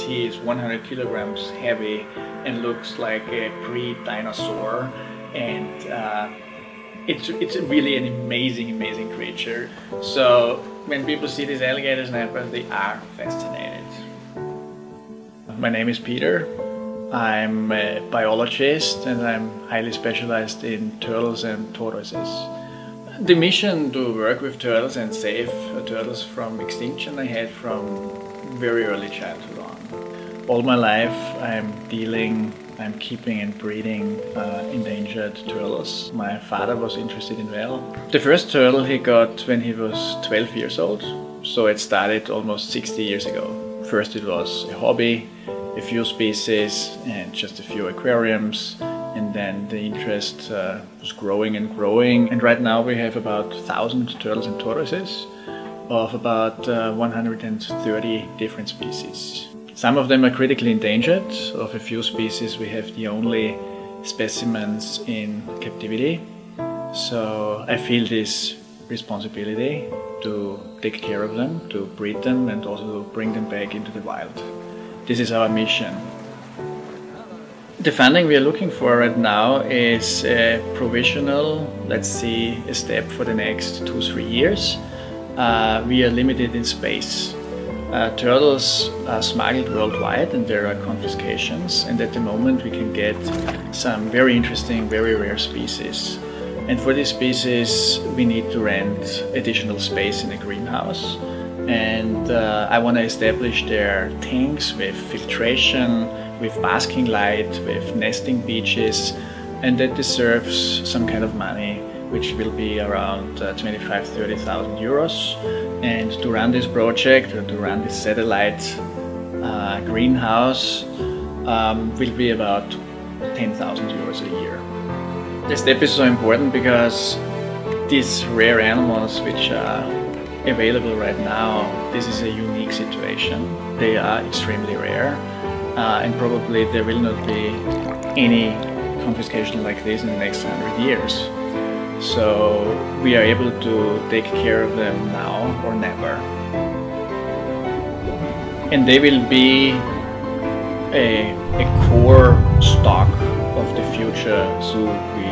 he is 100 kilograms heavy and looks like a pre-dinosaur and uh, it's, it's really an amazing, amazing creature. So when people see these alligator snappers, they are fascinated. My name is Peter. I'm a biologist and I'm highly specialized in turtles and tortoises. The mission to work with turtles and save turtles from extinction I had from very early childhood on. All my life I'm dealing, I'm keeping and breeding uh, endangered turtles. My father was interested in whale. The first turtle he got when he was 12 years old, so it started almost 60 years ago. First it was a hobby, a few species and just a few aquariums and then the interest uh, was growing and growing and right now we have about 1000 turtles and tortoises of about uh, 130 different species. Some of them are critically endangered. Of a few species we have the only specimens in captivity. So I feel this responsibility to take care of them, to breed them and also to bring them back into the wild. This is our mission. The funding we are looking for right now is a provisional, let's see, a step for the next two, three years. Uh, we are limited in space. Uh, turtles are smuggled worldwide and there are confiscations and at the moment we can get some very interesting, very rare species. And for these species we need to rent additional space in a greenhouse and uh, I want to establish their tanks with filtration, with basking light, with nesting beaches, and that deserves some kind of money, which will be around uh, 25 30,000 euros. And to run this project or to run this satellite uh, greenhouse um, will be about 10,000 euros a year. This step is so important because these rare animals, which are available right now, this is a unique situation. They are extremely rare uh, and probably there will not be any confiscation like this in the next hundred years. So we are able to take care of them now or never. And they will be a, a core stock of the future zoo we